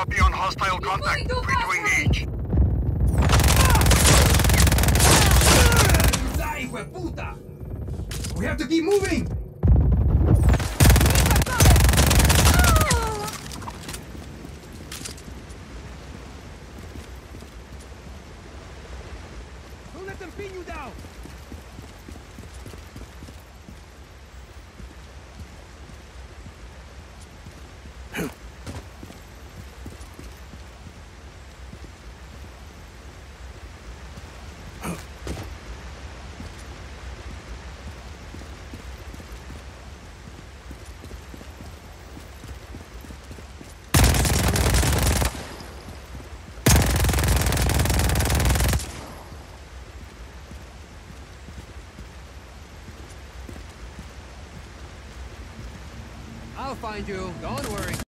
Hostile contact. Free to engage. We have to keep moving! Don't let them pin you down! I'll find you. Don't worry.